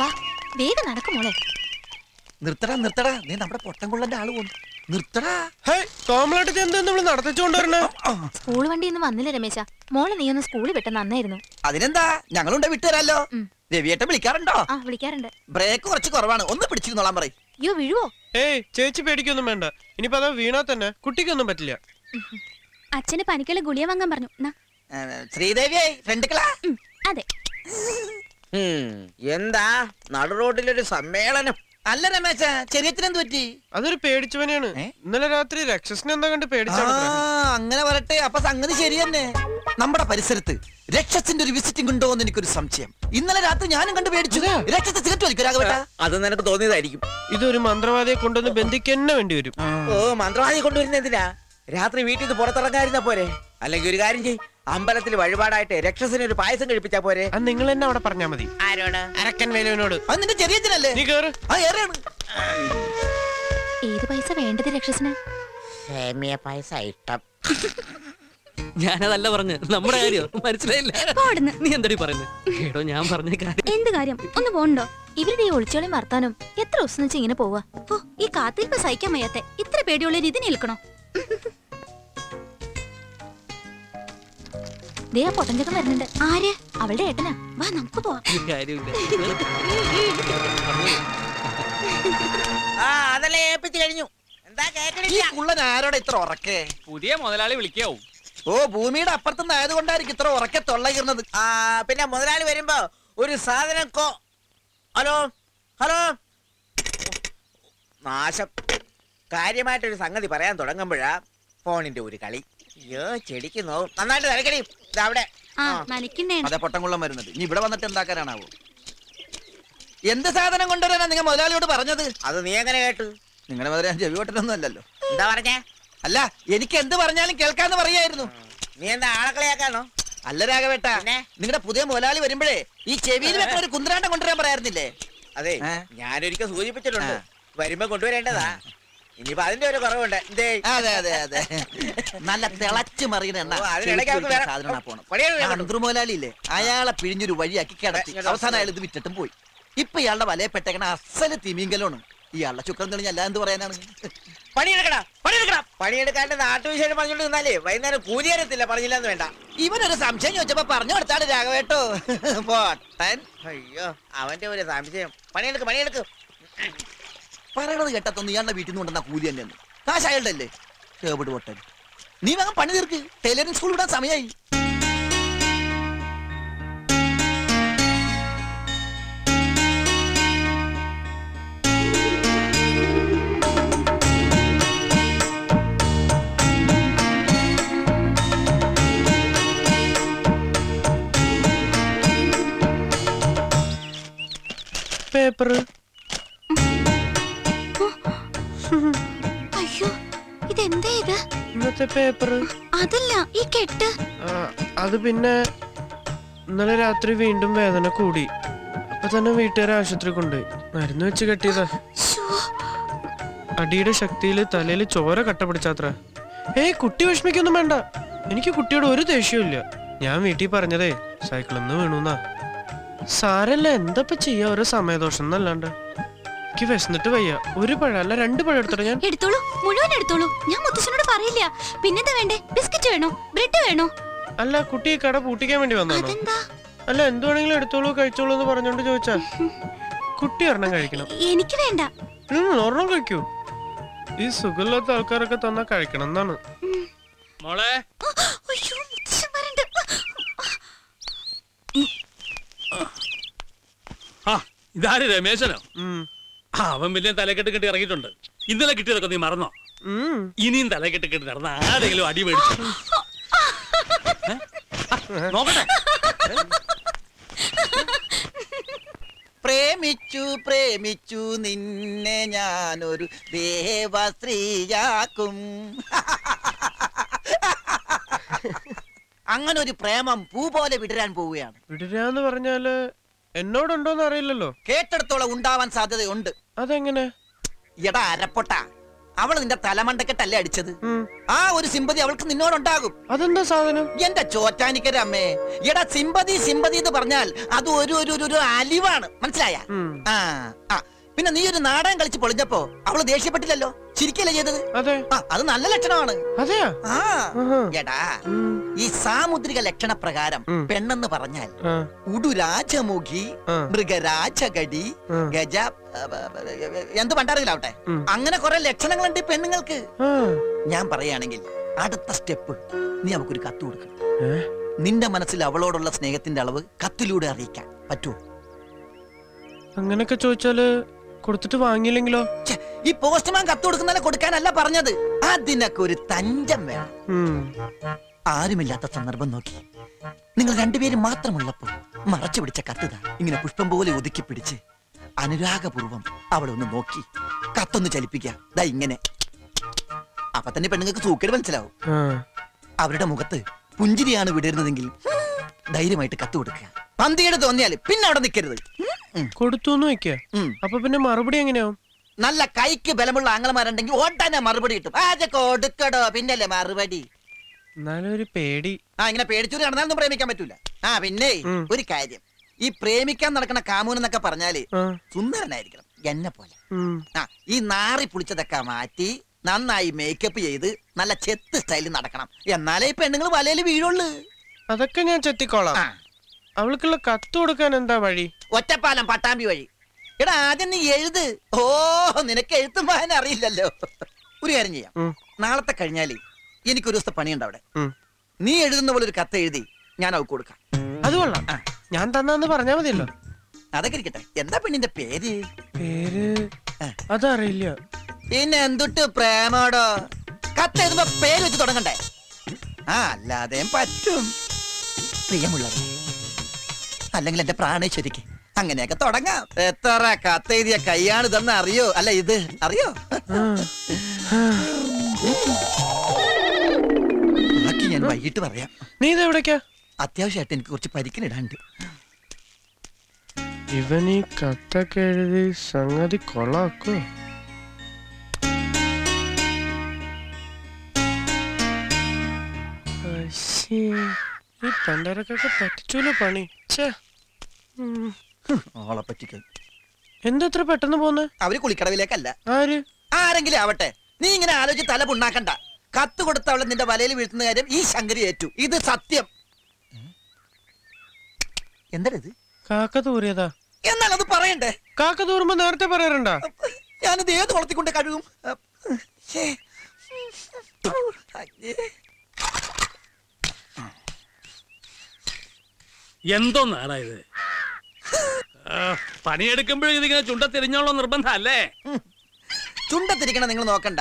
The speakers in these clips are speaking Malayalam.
വാ വേഗം നടക്കും മോളെ. നിർത്തടാ നിർത്തടാ. നീ നമ്മുടെ പൊട്ടംകൊള്ളന്റെ ആൾ പോന്നു നിർത്തടാ. സ്കൂൾ വണ്ടി ഒന്നും വന്നില്ല രമേശ. മോളെ നീ ഒന്ന് സ്കൂളിൽ വിട്ട നന്നായിരുന്നു. അതിനെന്താ? ഞങ്ങളുണ്ട് വിട്ടുതരാലോ. രവിയേട്ടൻ വിളിക്കാറുണ്ടോ? ആ വിളിക്കാറുണ്ട്. ബ്രേക്ക് കുറച്ച് കുറവാണ്. ഒന്ന് പിടിച്ചിരുന്നോളാൻ പറയും. അയ്യോ വീഴുവോ? ഏയ് ചേച്ചി പേടിക്കൊന്നും വേണ്ട. ഇനിയിപ്പോ അതാ വീണാ തന്നെ. കുട്ടിക്കൊന്നും പറ്റില്ല. അച്ഛന് പനിക്കുള്ള ഗുളിയ വാങ്ങാൻ പറഞ്ഞു. നാ. ശ്രീദേവിയെ ഫ്രണ്ടുക്കളാ അതെ. എന്താ നടു റോഡിലൊരു സമ്മേളനം? അല്ല രമേശ ചെറിയത്തിനെന്ത് പറ്റി? അതൊരു പേടിച്ചവനെയാണ് ഏ? ഇന്നലെ രാത്രി രക്ഷസിനെ എന്താ കണ്ട് ആ അങ്ങനെ വരട്ടെ. അപ്പൊ സംഗതി ശരി തന്നെ നമ്മുടെ പരിസരത്ത് രക്ഷസിന്റെ ഒരു വിസിറ്റിംഗ് ഉണ്ടോ എന്ന് എനിക്കൊരു സംശയം. ഇന്നലെ രാത്രി ഞാനും കണ്ടു പേടിച്ചു. രക്ഷത്തെ സിഗരറ്റ് വലിക്കും രാഘവേട്ട? അത് നിനക്ക് തോന്നിയതായിരിക്കും. ഇതൊരു മന്ത്രവാദിയെ കൊണ്ടുവന്ന് ബന്ധിക്കന്നെ വേണ്ടി വരും. ഓ മന്ത്രവാദിയെ കൊണ്ടുവരുന്ന എന്തിനാ? രാത്രി വീട്ടിൽ നിന്ന് പുറത്തിറങ്ങാതിരുന്ന പോരെ? അല്ലെങ്കിൽ ഒരു കാര്യം ചെയ് അമ്പലത്തിൽ വഴിപാടായിട്ട് രക്ഷസിന് ഒരു പായസം കഴിപ്പിച്ചാ പോരെ? അത് നിങ്ങൾ തന്നെ അവിടെ പറഞ്ഞാ മതി. ആരോട്? അരക്കൻ വേലുവിനോട് അത് നിന്റെ നീ കേറ്. ആ ഏറെയാണ് ഏത് പൈസ വേണ്ടത് രക്ഷസിന്? സേമിയ പായസം ഇഷ്ടം. ഞാനതല്ല പറഞ്ഞ്. നമ്മുടെ കാര്യം. മനസ്സിലായില്ല? പോടുന്ന്. നീ എന്തടി പറയുന്നത് കേട്ടോ ഞാൻ പറഞ്ഞ കാര്യം. എന്ത് കാര്യം? ഒന്ന് പോണ്ടോ? ഇവരുടെ ഈ ഒളിച്ചോളിയും വർത്താനം എത്ര ദിവസം വെച്ച് ഇങ്ങനെ പോവാ? ഓ ഈ കാത്തിരിപ്പ് സഹിക്കാൻ വയ്യാത്ത. ഇത്ര പേടിയുള്ള രീതി നിൽക്കണോ ദേ പൊട്ടഞ്ചക്കം വരുന്നുണ്ട്. ആര്? അവളുടെ ഏട്ടനാ. വാ നമുക്ക് പോവാം. അതല്ലേ ഏൽപ്പിച്ചു കഴിഞ്ഞു. എന്താ ഈ കേക്കണില്ല? ഇത്ര ഉറക്കേ? പുതിയ മുതലാളി വിളിക്കാവും. ഓ ഭൂമിയുടെ അപ്പുറത്തുനിന്ന് ആയതുകൊണ്ടായിരിക്കും ഇത്ര ഉറക്കെ തൊള്ളയിരുന്നത്. ആ പിന്നെ മുതലാളി വരുമ്പോ ഒരു സാധനം കോ ഹലോ ഹലോ. നാശം. കാര്യമായിട്ടൊരു സംഗതി പറയാൻ തുടങ്ങുമ്പോഴാ ഫോണിന്റെ ഒരു കളി. അയ്യോ ചെടിക്ക് നോവും നന്നായിട്ട് തിരക്കടി. അതെ പൊട്ടംകുള്ളം വരുന്നത്. ഇനി ഇവിടെ വന്നിട്ട് എന്താക്കാനാണാവോ? എന്ത് സാധനം കൊണ്ടുവരാനാ നിങ്ങൾ മുതലാളിയോട് പറഞ്ഞത്? അത് നീ എങ്ങനെ കേട്ടു? നിങ്ങളുടെ മുതലാളി പൊട്ടനൊന്നും അല്ലല്ലോ എന്താ പറഞ്ഞേ? അല്ല എനിക്ക് എന്ത് പറഞ്ഞാലും കേൾക്കാന്ന് പറയായിരുന്നു. നീ എന്താ ആളക്കളിയാക്കാണോ അല്ല രാഘവേട്ട? നിങ്ങളുടെ പുതിയ മുതലാളി വരുമ്പോഴേ ഈ ചെവിയിൽ വെക്കുന്ന ഒരു കുന്ദ്രാണ്ടം കൊണ്ടുവരാൻ പറയായിരുന്നില്ലേ അതെ? ഞാനൊരിക്കൽ സൂചിപ്പിച്ചിട്ടുണ്ട്. വരുമ്പോ കൊണ്ടുവരേണ്ടതാ. ഇനിയിപ്പോ അതിന്റെ ഒരു കുറവുണ്ട്. എന്തേ? അതെ അതെ അതെ. നല്ല തിളച്ചു മറിയുന്ന എണ്ണ. അയാളെ പിഴിഞ്ഞൊരു വഴിയാക്കി കിടത്തി. അവസാനം അയാൾ ഇത് വിറ്റിട്ടും പോയി. ഇപ്പൊ ഇയാളുടെ വലയപ്പെട്ടേക്കണ അസൽ തിമിങ്കലാണ് ഇയാളുടെ ചുക്രം തെളിഞ്ഞ അല്ല എന്ത് പറയാനാണ്? പണിയെടുക്കടാ പണിയെടുക്കടാ. പണിയെടുക്കാണ്ട് നാട്ടുവിശേഷം പറഞ്ഞോണ്ട് നിന്നാലേ വൈകുന്നേരം കൂലി അറിയത്തില്ല പറഞ്ഞില്ലെന്ന് വേണ്ട. ഇവനൊരു സംശയം ചോദിച്ചപ്പോ പറഞ്ഞു കൊടുത്താണ് രാഘവേട്ടോ. പോട്ടൻ അയ്യോ അവന്റെ ഒരു സംശയം. പണിയെടുക്ക് പണിയെടുക്ക്. പറയണത് കേട്ടത്തൊന്നും ഇയാളുടെ വീട്ടിൽ നിന്ന് കൊണ്ടുവന്ന കൂലി തന്നെ കാശ് അയാളുടെ അല്ലേ? കേബിട് പൊട്ടൻ. നീ വേഗം പണി തീർക്ക്. ടൈലറിംഗ് സ്കൂൾ വിടാൻ സമയമായി പേപ്പർ അയ്യോ ഇതെന്താ ഇത്? ഇന്നത്തെ പേപ്പർ അതല്ല ഈ കെട്ട്. അത് പിന്നെ ഇന്നലെ രാത്രി വീണ്ടും വേദന കൂടി. അപ്പൊ തന്നെ വീട്ടുകാരെ ആശുപത്രി കൊണ്ടുപോയി മരുന്ന് വെച്ച് കെട്ടിയതാ. അടിയുടെ ശക്തിയിൽ തലയിൽ ചോര കട്ട പിടിച്ചാത്ര. ഏയ് കുട്ടി വിഷമിക്കൊന്നും വേണ്ട. എനിക്ക് കുട്ടിയോട് ഒരു ദേഷ്യവും ഇല്ല. ഞാൻ വീട്ടിൽ പറഞ്ഞതേ സൈക്കിളിൽ നിന്ന് വീണുന്നാ. സാരല്ല എന്തപ്പ ചെയ്യാ? ഓരോ സമയദോഷം എന്നല്ലാണ്ട്. എനിക്ക് വിശന്നിട്ട് വയ്യ. ഒരു പഴം അല്ല രണ്ട് പഴം എടുത്തോളൂ ഞാൻ എടുത്തോളൂ മുഴുവൻ എടുത്തോളൂ. ഞാൻ മുത്തശ്ശനോട് പറയില്ല. പിന്നെന്താ വേണ്ടേ? ബിസ്ക്കറ്റ് വേണോ? ബ്രെഡ് വേണോ? അല്ല കുട്ടി കട പൂട്ടിക്കാൻ വേണ്ടി വന്നോ അതെന്താ? അല്ല എന്ത് വേണമെങ്കിലും എടുത്തോളൂ കഴിച്ചോളൂ എന്ന് പറഞ്ഞോണ്ട് ചോദിച്ചാ. കുട്ടി ഒരെണ്ണം കഴിക്കണം. എനിക്ക് വേണ്ട. ഒരെണ്ണം കഴിക്കൂ. ഈ സുഖമില്ലാത്ത ആൾക്കാരൊക്കെ തന്നാ കഴിക്കണം എന്നാണ്. മോളെ? ഇതാര് രമേശനോ? അവൻ വലിയ തലക്കെട്ട് കെട്ടി ഇറങ്ങിയിട്ടുണ്ട്. ഇന്നലെ കിട്ടിയതൊക്കെ നീ മറന്നോ? ഉം. ഇനിയും തലക്കെട്ട് കെട്ടി നടന്ന ആരെങ്കിലും അടി മേടിച്ചു? നോക്കട്ടെ. പ്രേമിച്ചു പ്രേമിച്ചു നിന്നെ ഞാനൊരു ദേവസ്ത്രീയാക്കും. അങ്ങനെ ഒരു പ്രേമം പൂ പോലെ വിടരാൻ പോവുകയാണ്. വിടരാന്ന് പറഞ്ഞാൽ എന്നോടുണ്ടോന്ന് അറിയില്ലല്ലോ. കേട്ടെടുത്തോളം ഉണ്ടാവാൻ സാധ്യതയുണ്ട്. അതെങ്ങനെ? എടാ അരപ്പൊട്ട അവൾ നിന്റെ തലമണ്ടക്കെട്ടല്ലേ അടിച്ചത്? ആ ഒരു സിമ്പതി അവൾക്ക് നിന്നോടുണ്ടാകും. അതെന്താ സാധനം? എന്റെ ചോറ്റാനിക്കര അമ്മേ എടാ സിമ്പതി സിമ്പതി എന്ന് പറഞ്ഞാൽ അത് ഒരു ഒരു ഒരു- ഒരു അലിവാണ്. മനസ്സിലായ? ആ ആ. പിന്നെ നീ ഒരു നാടകം കളിച്ച് പൊളിഞ്ഞപ്പോ അവൾ ദേഷ്യപ്പെട്ടില്ലല്ലോ? ചിരിക്കല്ലേ ചെയ്തത്? അതെ. നല്ല ലക്ഷണമാണ്. എടാ ഈ സാമുദ്രിക ലക്ഷണ പ്രകാരം പെണ്ണെന്ന് പറഞ്ഞാൽ ഉടുരാജമുഖി മൃഗരാജഗടി മൃഗരാജകടി ഗജ എന്ത് പണ്ടാറിയിലാവട്ടെ അങ്ങനെ കുറെ ലക്ഷണങ്ങളുണ്ട് പെണ്ണുങ്ങൾക്ക്. ഞാൻ പറയുകയാണെങ്കിൽ അടുത്ത സ്റ്റെപ്പ് നീ അവക്കൊരു കത്ത് കൊടുക്കണം. നിന്റെ മനസ്സിൽ അവളോടുള്ള സ്നേഹത്തിന്റെ അളവ് കത്തിലൂടെ അറിയിക്കാൻ പറ്റുമോ അങ്ങനെയൊക്കെ ചോദിച്ചാൽ കൊടുത്തിട്ട് വാങ്ങിയില്ലെങ്കിലോ? ഈ പോസ്റ്റ്മാൻ കത്ത് കൊടുക്കുന്നതിനെ കൊടുക്കാനല്ല പറഞ്ഞത്? അതിനൊക്കെ ഒരു തഞ്ചം വേണം. ആരുമില്ലാത്ത സന്ദർഭം നോക്കി. നിങ്ങൾ രണ്ടുപേരും മാത്രമുള്ളപ്പോ മറച്ചു പിടിച്ച കത്തുത. ഇങ്ങനെ പുഷ്പം പോലെ ഒതുക്കി പിടിച്ച് അനുരാഗപൂർവം അവളെ ഒന്ന് നോക്കി. കത്തൊന്ന് ചലിപ്പിക്കുക ദാ ഇങ്ങനെ. അപ്പൊ തന്നെ പെണ്ണുങ്ങൾക്ക് സൂക്കേട് മനസ്സിലാവും. അവരുടെ മുഖത്ത് പുഞ്ചിരിയാണ് വിടരുന്നതെങ്കിൽ ധൈര്യമായിട്ട് കത്ത് കൊടുക്കുക. പന്തിയുടെ തോന്നിയാൽ പിന്നെ അവിടെ നിൽക്കരുത് കൊടുത്തു. അപ്പൊ പിന്നെ മറുപടി എങ്ങനെയാവും? നല്ല കൈക്ക് ബലമുള്ള ആംഗലമാരുണ്ടെങ്കിൽ ഓട്ടാനെ മറുപടി കിട്ടും. അത് കൊടുക്കടോ പിന്നല്ലേ മറുപടി. ഒരു പേടി. ആ ഇങ്ങനെ പേടിച്ചൂരി നടന്നാലൊന്നും പ്രേമിക്കാൻ പറ്റൂല. ആ പിന്നെ ഒരു കാര്യം. ഈ പ്രേമിക്കാൻ നടക്കുന്ന കാമൂൻ എന്നൊക്കെ പറഞ്ഞാൽ സുന്ദരനായിരിക്കണം. എന്നെ പോലെ. ആ ഈ നാറി പുളിച്ചതൊക്കെ മാറ്റി നന്നായി മേക്കപ്പ് ചെയ്ത് നല്ല ചെത്ത് സ്റ്റൈലിൽ നടക്കണം. എന്നാലേ ഈ പെണ്ണുങ്ങൾ വലയിൽ വീഴുള്ളൂ. അതൊക്കെ ഞാൻ ചെത്തിക്കോളാം. അവൾക്കുള്ള കത്ത് കൊടുക്കാൻ എന്താ വഴി? ഒറ്റപ്പാലം പട്ടാമ്പി വഴി. എടാ ആദ്യം നീ എഴുത്. ഓ നിനക്ക് എഴുത്തും വായന അറിയില്ലല്ലോ. ഒരു കാര്യം ചെയ്യാം. നാളത്തെ കഴിഞ്ഞാൽ എനിക്കൊരു ദിവസത്തെ പണിയുണ്ട് അവിടെ. നീ എഴുതുന്ന പോലെ ഒരു കത്ത് എഴുതി ഞാൻ അവക്ക് കൊടുക്കാം. അത് കൊള്ളാം. ഞാൻ തന്നാന്ന് പറഞ്ഞാ മതിയല്ലോ. അതൊക്കെ ഇരിക്കട്ടെ. എന്താ പെണ്ണിന്റെ പേര്? പേര്. അതറിയില്ല. പിന്നെ എന്തുട്ട് പ്രേമോടോ? കത്ത് എഴുതുമ്പോ പേര് വെച്ച് തുടങ്ങണ്ടേ? ആ അല്ലാതെ പറ്റും. പ്രിയമുള്ളവർ അല്ലെങ്കിൽ എന്റെ പ്രാണേശ്വരിക്ക് അങ്ങനെയൊക്കെ തുടങ്ങാം. എത്ര കത്തെഴുതിയ കൈയാണ് ഇതെന്ന് അറിയോ? അല്ല ഇത് അറിയോ? ബാക്കി ഞാൻ വൈകിട്ട് പറയാം. നീ ഇത് എവിടേക്കാ? അത്യാവശ്യമായിട്ട് എനിക്ക് കുറച്ച് പരിക്കിനിടാണ്ട് ഇവൻ ഈ കത്തൊക്കെ എഴുതി സംഗതി കൊള്ളാക്കോ? ഈ പണ്ടരക്കൊക്കെ പറ്റിച്ചൂലോ പണി? ഛേ. ഉം. ഓളെ എന്തത്ര പെട്ടെന്ന് പോന്നെ? അവർ കുളിക്കടവിലേക്കല്ല. ആര്? ആരെങ്കിലും ആവട്ടെ. നീ ഇങ്ങനെ ആലോചിച്ച് തല പുണ്ണാക്കണ്ട. കത്ത് കൊടുത്ത അവളെ നിന്റെ വലയിൽ വീഴ്ത്തുന്ന കാര്യം ഈ ശങ്കരി ഏറ്റു. ഇത് സത്യം. എന്താണിത് കാക്ക തൂറിയതാ. എന്നാൽ അത് പറയണ്ടേ? കാക്ക തൂറുമ്പോ നേരത്തെ പറയാറുണ്ടാ? ഞാനിത് ഏത് കുളത്തിക്കൊണ്ട് കഴുകും? എന്തോ. എന്തോന്നാടാ ഇത്? പണിയെടുക്കുമ്പോഴും ഇതിങ്ങനെ ചുണ്ടത്തിരിഞ്ഞോളോ നിർബന്ധം അല്ലേ ചുണ്ടത്തിരിക്കണ നിങ്ങൾ നോക്കണ്ട.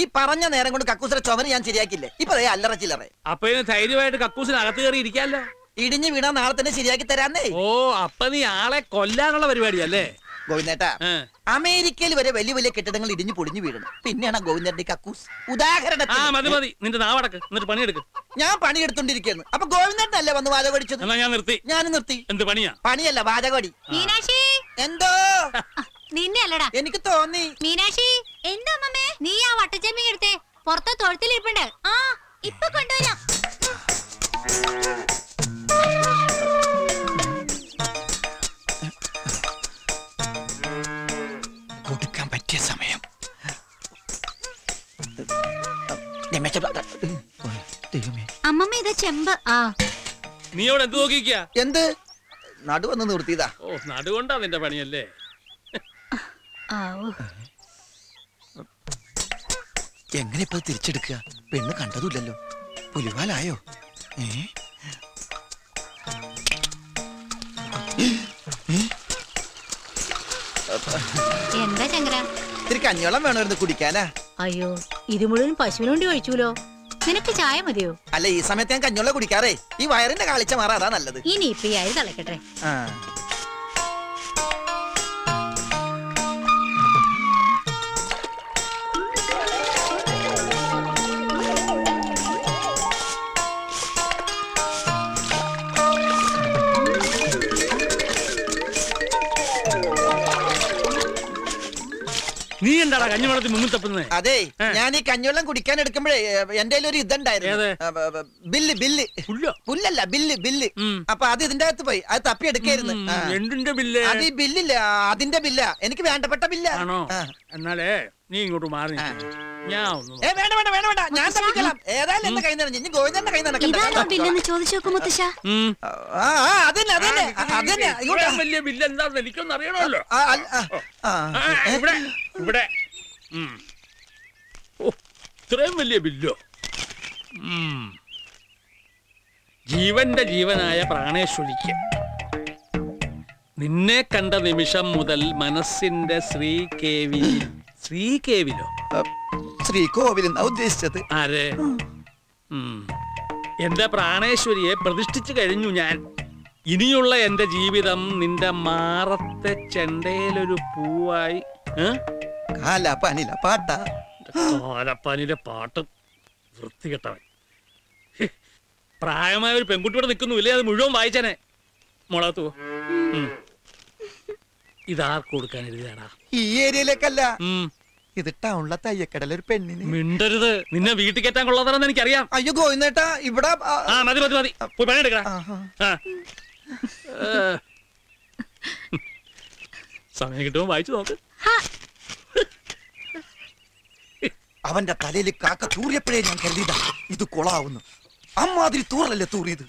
ഈ പറഞ്ഞ നേരം കൊണ്ട് കക്കൂസിലെ ചുമന് ഞാൻ ശരിയാക്കില്ലേ ഇപ്പൊ അല്ലറ ചില്ലറ. അപ്പൊ ഇതിന് ധൈര്യമായിട്ട് കക്കൂസിന് അകത്ത് കയറി ഇരിക്കാല്ലോ ഇടിഞ്ഞു വീണാ നാളെ തന്നെ ശരിയാക്കി തരാന്നേ. ഓ അപ്പൊ നീ ആളെ കൊല്ലാനുള്ള പരിപാടിയല്ലേ? ഗോവിന്ദേട്ടാ അമേരിക്കയിൽ വരെ വലിയ വലിയ കെട്ടിടങ്ങൾ ഇടിഞ്ഞു പൊടിഞ്ഞു വീഴണം. പിന്നെയാണ് ഗോവിന്ദന്റെ കക്കൂസ്. ആ ഉദാഹരണത്തിന് മതി മതി. നിന്റെ നാവടക്ക്. എന്നിട്ട് പണിയെടുക്ക്. ഞാൻ പണിയെടുത്തോണ്ടിരിക്കുന്നു. അപ്പൊ ഗോവിന്ദനല്ലേ വന്ന് വാചകടിച്ചത് ഞാൻ നിർത്തി. ഞാൻ നിർത്തി. എന്ത് പണിയാ? പണിയല്ല വാചകടി. മീനാക്ഷി. എന്തോ? നിന്നെ അല്ലടാ. എനിക്ക് തോന്നി. മീനാക്ഷി എന്തോ അമ്മമ്മേ? നീ ആ വട്ടച്ചെമ്മീൻ എടുത്തേ. പുറത്തെ തൊഴുത്തിലിരിപ്പുണ്ട്. ആ ഇപ്പൊ കൊണ്ടുവരാം. നീ അവിടെ എന്ത് നോക്കിക്കാ എന്ത്? നടുവന്ന് നിർത്തിയതാ. ഓ നടുകൊണ്ടാ നിന്റെ പണിയല്ലേ. എങ്ങനെ ഇപ്പൊ തിരിച്ചെടുക്കുക? പെണ്ണ് കണ്ടതുമില്ലല്ലോ. പുലിവാലായോ? ഏ? എന്താ ചങ്കര ഇത്തിരി കഞ്ഞോളം വേണമായിരുന്നു കുടിക്കാനാ. അയ്യോ ഇത് മുഴുവൻ പശുവിനുണ്ടി വേണ്ടി ഒഴിച്ചുല്ലോ നിനക്ക് ചായ മതിയോ? അല്ല ഈ സമയത്ത് ഞാൻ കഞ്ഞുള്ള കുടിക്കാറേ. ഈ വയറിന്റെ കാളിച്ച മാറാ അതാ നല്ലത്. ഇനി ഇപ്പൊ ഈ അരി തളക്കട്ടെ. ആ. നീ എന്താടാ കഞ്ഞിവെള്ളത്തിൽ മുങ്ങി തപ്പുന്നത്? അതെ ഞാൻ ഈ കഞ്ഞിവെള്ളം കുടിക്കാൻ എടുക്കുമ്പോഴേ എന്റെ ഒരു ഇതുണ്ടായിരുന്നു. Bill bill. പുല്ലല്ല bill bill. അപ്പൊ അത് ഇതിന്റെ അകത്ത് പോയി. അത് തപ്പി എടുക്കായിരുന്നു. ബില്ല്? അത് ഈ ബില്ലില്ല അതിന്റെ ബില്ല. എനിക്ക് വേണ്ടപ്പെട്ട ബില്ല. എന്നാലേ നീ ഇങ്ങോട്ട് മാറി ഞാൻ വേണ്ട വേണ്ട വേണ്ട ഞാൻ കൈ വലിയ ബില്ല് ഇവിടെ ഇവിടെ. ഇത്രയും വലിയ ബില്ലോ. ജീവന്റെ ജീവനായ പ്രാണേശ്വരിക്ക്. നിന്നെ കണ്ട നിമിഷം മുതൽ മനസ്സിന്റെ ശ്രീ ശ്രീകേവി ശ്രീകേവിലോ ശ്രീകോവിൽ എന്നാ ഉദ്ദേശിച്ചത്? ആരെ. എന്റെ പ്രാണേശ്വരിയെ പ്രതിഷ്ഠിച്ചു കഴിഞ്ഞു ഞാൻ. ഇനിയുള്ള എന്റെ ജീവിതം നിന്റെ മാറത്തെ ചെണ്ടയിലൊരു പൂവായി ഏ? കാല പനില പാട്ട. കാലപ്പാനിലെ പാട്ട് വൃത്തികെട്ടവൻ. പ്രായമായ ഒരു പെൺകുട്ടിയോടെ നിൽക്കുന്നു ഇല്ലേ അത് മുഴുവൻ വായിച്ചനെ. മുളകത്തു ഇതാർക്ക് കൊടുക്കാൻ എഴുതിയാടാ ഈ ഏരിയയിലേക്കല്ല. ഇത് ടൗണിലെ തയ്യക്കടല ഒരു പെണ്ണിന്. മിണ്ടരുത്. നിന്നെ വീട്ടിൽ കയറ്റാൻ കൊള്ളാതാണെന്ന് എനിക്കറിയാം. അയ്യോ ഗോയിന്നേട്ടാ ഇവിടെ ആ, മതി മതി മതി. പോയി. ഏ. സമയം കിട്ടുമ്പോ വായിച്ചു നോക്ക്. അവന്റെ തലയിൽ കാക്ക തൂറിയപ്പോഴേ ഞാൻ കരുതിയതാ ഇത് കൊളാവുന്നു. അമ്മാതിരി തൂറലല്ലേ തൂറിയത്?